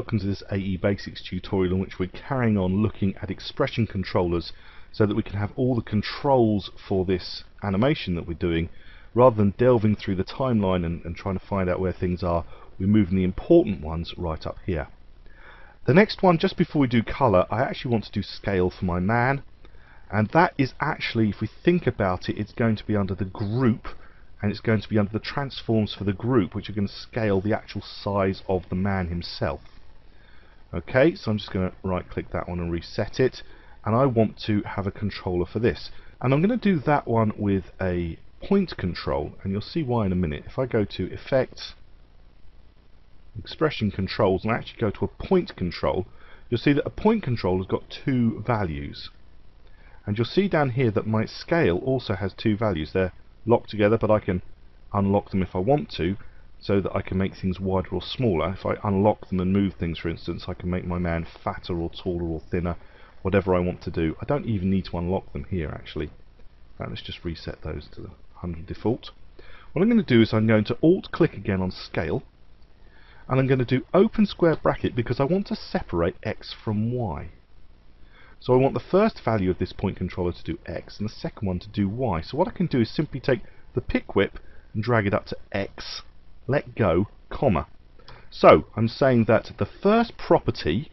Welcome to this AE Basics tutorial in which we're carrying on looking at expression controllers so that we can have all the controls for this animation that we're doing rather than delving through the timeline and, and trying to find out where things are we're moving the important ones right up here. The next one just before we do colour I actually want to do scale for my man and that is actually if we think about it it's going to be under the group and it's going to be under the transforms for the group which are going to scale the actual size of the man himself okay so I'm just going to right click that one and reset it and I want to have a controller for this. And I'm going to do that one with a point control and you'll see why in a minute. If I go to effects expression controls and I actually go to a point control you'll see that a point control has got two values. And you'll see down here that my scale also has two values. They're locked together but I can unlock them if I want to so that I can make things wider or smaller. If I unlock them and move things for instance I can make my man fatter or taller or thinner whatever I want to do. I don't even need to unlock them here actually. Let's just reset those to the 100 default. What I'm going to do is I'm going to alt click again on scale and I'm going to do open square bracket because I want to separate x from y. So I want the first value of this point controller to do X and the second one to do Y. So what I can do is simply take the pick whip and drag it up to X, let go, comma. So I'm saying that the first property,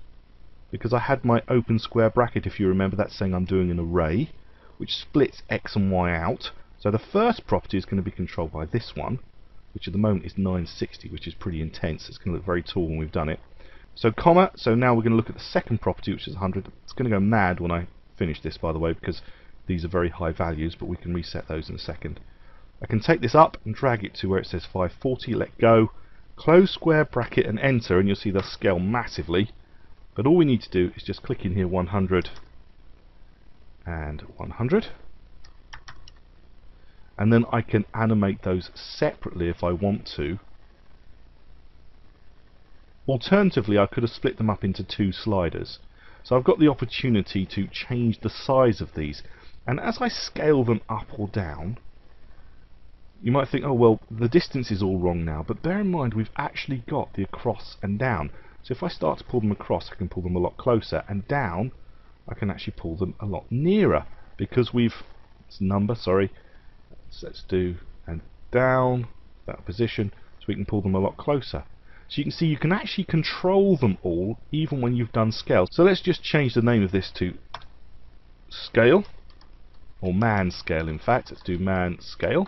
because I had my open square bracket if you remember that's saying I'm doing an array, which splits X and Y out. So the first property is going to be controlled by this one, which at the moment is 960, which is pretty intense. It's going to look very tall when we've done it. So comma, so now we're going to look at the second property which is 100. It's going to go mad when I finish this by the way because these are very high values but we can reset those in a second. I can take this up and drag it to where it says 540, let go, close square bracket and enter and you'll see they'll scale massively. But all we need to do is just click in here 100 and 100 and then I can animate those separately if I want to Alternatively, I could have split them up into two sliders. So I've got the opportunity to change the size of these. And as I scale them up or down, you might think, oh well, the distance is all wrong now. But bear in mind, we've actually got the across and down. So if I start to pull them across, I can pull them a lot closer. And down, I can actually pull them a lot nearer. Because we've, it's number, sorry. So let's do, and down, that position, so we can pull them a lot closer. So you can see you can actually control them all even when you've done scale. So let's just change the name of this to scale or man scale in fact. Let's do man scale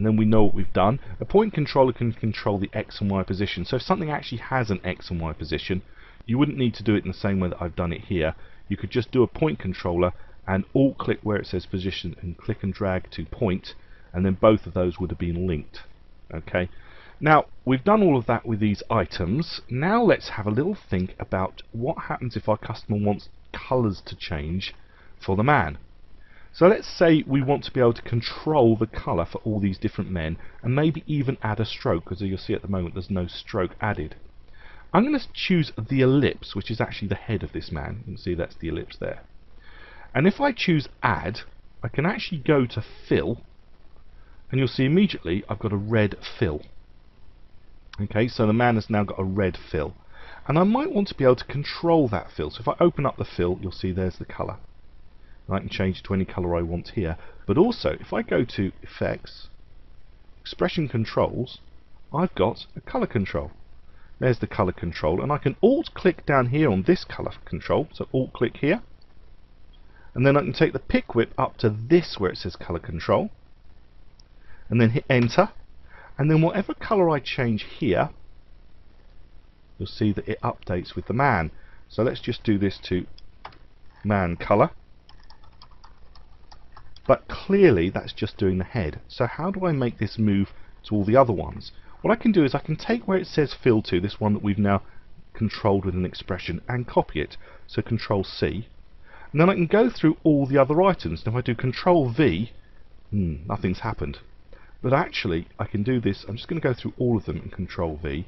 and then we know what we've done. A point controller can control the X and Y position. So if something actually has an X and Y position, you wouldn't need to do it in the same way that I've done it here. You could just do a point controller and alt click where it says position and click and drag to point and then both of those would have been linked. Okay. Now, we've done all of that with these items. Now let's have a little think about what happens if our customer wants colours to change for the man. So let's say we want to be able to control the colour for all these different men and maybe even add a stroke because you'll see at the moment there's no stroke added. I'm going to choose the ellipse which is actually the head of this man. You can see that's the ellipse there. And if I choose add I can actually go to fill and you'll see immediately I've got a red fill. Okay, so the man has now got a red fill. And I might want to be able to control that fill. So if I open up the fill, you'll see there's the colour. And I can change to any colour I want here. But also, if I go to Effects, Expression Controls, I've got a colour control. There's the colour control. And I can Alt-click down here on this colour control. So Alt-click here. And then I can take the pick whip up to this where it says colour control. And then hit Enter and then whatever colour I change here you'll see that it updates with the man so let's just do this to man colour but clearly that's just doing the head so how do I make this move to all the other ones what I can do is I can take where it says fill to this one that we've now controlled with an expression and copy it so control C and then I can go through all the other items now if I do control V hmm, nothing's happened but actually, I can do this. I'm just going to go through all of them and Control V.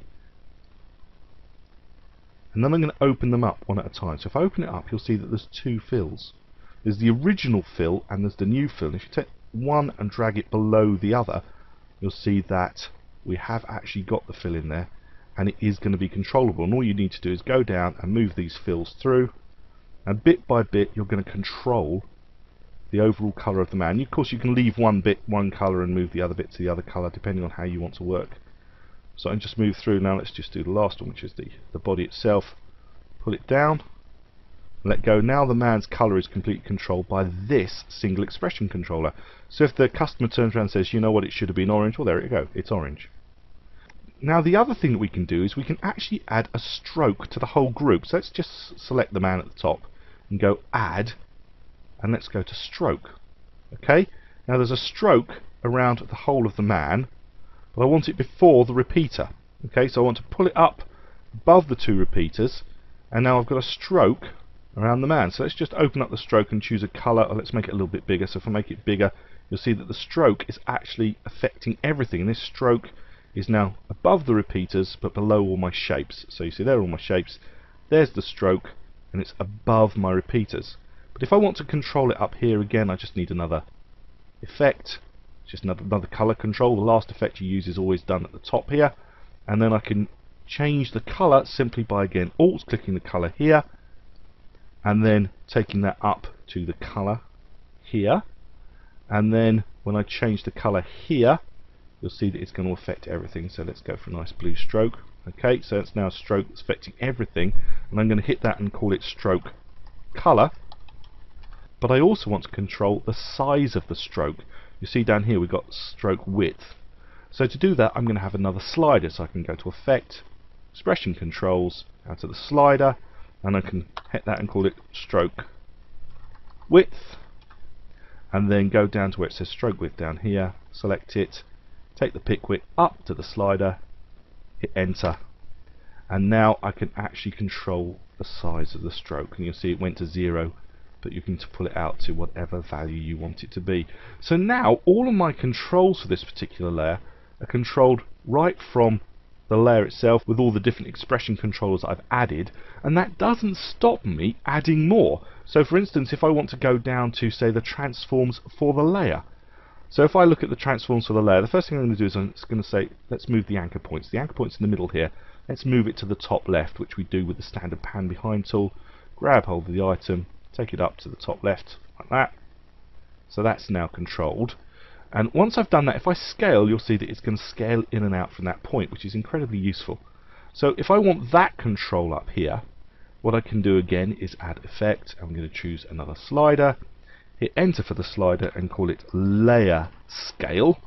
And then I'm going to open them up one at a time. So if I open it up, you'll see that there's two fills. There's the original fill and there's the new fill. And if you take one and drag it below the other, you'll see that we have actually got the fill in there. and it is going to be controllable and all you need to do is go down and move these fills through and bit by bit you're going to control the overall colour of the man. Of course you can leave one bit one colour and move the other bit to the other colour depending on how you want to work. So I can just move through now let's just do the last one which is the, the body itself. Pull it down let go. Now the man's colour is completely controlled by this single expression controller. So if the customer turns around and says, you know what, it should have been orange, well there you go, it's orange. Now the other thing that we can do is we can actually add a stroke to the whole group. So let's just select the man at the top and go add and let's go to stroke. Okay, now there's a stroke around the whole of the man but I want it before the repeater. Okay, so I want to pull it up above the two repeaters and now I've got a stroke around the man. So let's just open up the stroke and choose a colour, or let's make it a little bit bigger. So if I make it bigger, you'll see that the stroke is actually affecting everything. This stroke is now above the repeaters, but below all my shapes. So you see there are all my shapes. There's the stroke, and it's above my repeaters. But if I want to control it up here again, I just need another effect, just another, another colour control. The last effect you use is always done at the top here. And then I can change the colour simply by, again, alt clicking the colour here, and then taking that up to the color here. And then when I change the color here you'll see that it's going to affect everything. So let's go for a nice blue stroke. Okay so it's now a stroke that's affecting everything. And I'm going to hit that and call it stroke color but I also want to control the size of the stroke. You see down here we've got stroke width. So to do that I'm going to have another slider. So I can go to effect expression controls out to the slider and I can hit that and call it stroke width. And then go down to where it says stroke width down here. Select it. Take the pick whip up to the slider. Hit enter. And now I can actually control the size of the stroke. And you'll see it went to zero but you can pull it out to whatever value you want it to be. So now all of my controls for this particular layer are controlled right from the layer itself with all the different expression controllers I've added and that doesn't stop me adding more. So for instance if I want to go down to say the transforms for the layer. So if I look at the transforms for the layer the first thing I'm going to do is I'm going to say let's move the anchor points. The anchor points in the middle here. Let's move it to the top left which we do with the standard pan behind tool. Grab hold of the item take it up to the top left like that. So that's now controlled and once I've done that, if I scale, you'll see that it's going to scale in and out from that point, which is incredibly useful. So if I want that control up here, what I can do again is add effect. I'm going to choose another slider, hit enter for the slider and call it layer scale.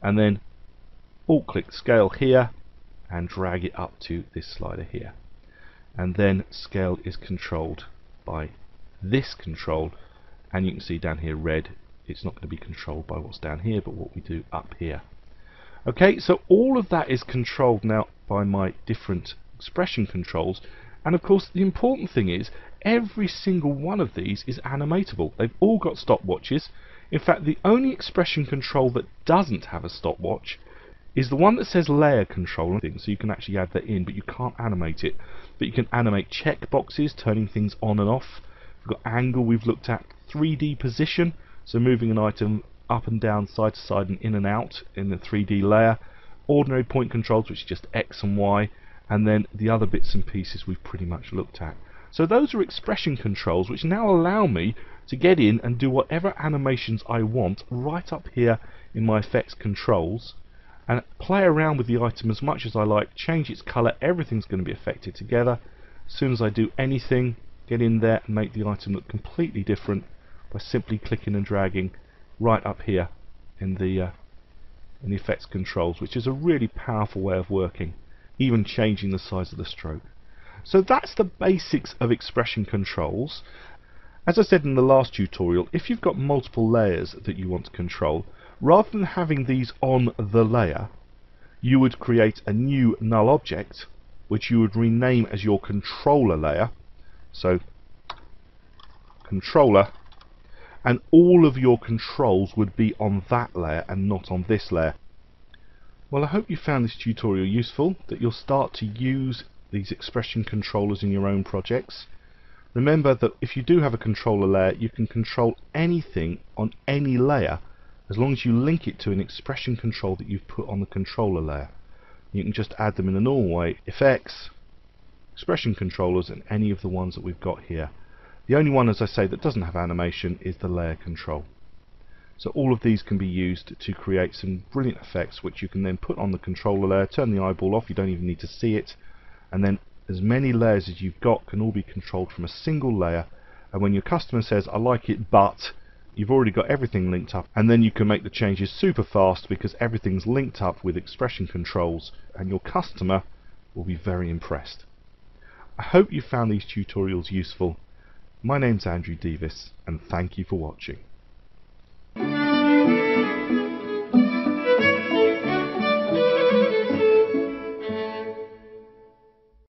And then alt click scale here and drag it up to this slider here. And then scale is controlled by this control and you can see down here red it's not going to be controlled by what's down here but what we do up here. Okay so all of that is controlled now by my different expression controls. And of course the important thing is every single one of these is animatable. They've all got stopwatches. In fact the only expression control that doesn't have a stopwatch is the one that says layer control. Thing, so you can actually add that in but you can't animate it. But you can animate checkboxes turning things on and off. We've got angle we've looked at 3D position so moving an item up and down, side to side and in and out in the 3D layer. Ordinary point controls, which is just X and Y, and then the other bits and pieces we've pretty much looked at. So those are expression controls which now allow me to get in and do whatever animations I want right up here in my effects controls and play around with the item as much as I like, change its colour, everything's going to be affected together. As soon as I do anything, get in there and make the item look completely different by simply clicking and dragging right up here in the uh, in the effects controls which is a really powerful way of working even changing the size of the stroke. So that's the basics of expression controls. As I said in the last tutorial if you've got multiple layers that you want to control rather than having these on the layer you would create a new null object which you would rename as your controller layer. So controller and all of your controls would be on that layer and not on this layer. Well I hope you found this tutorial useful, that you'll start to use these expression controllers in your own projects. Remember that if you do have a controller layer you can control anything on any layer as long as you link it to an expression control that you've put on the controller layer. You can just add them in the normal way. Effects, expression controllers, and any of the ones that we've got here. The only one, as I say, that doesn't have animation is the layer control. So all of these can be used to create some brilliant effects which you can then put on the controller layer, turn the eyeball off, you don't even need to see it, and then as many layers as you've got can all be controlled from a single layer and when your customer says I like it but you've already got everything linked up and then you can make the changes super fast because everything's linked up with expression controls and your customer will be very impressed. I hope you found these tutorials useful. My name's Andrew Devis and thank you for watching.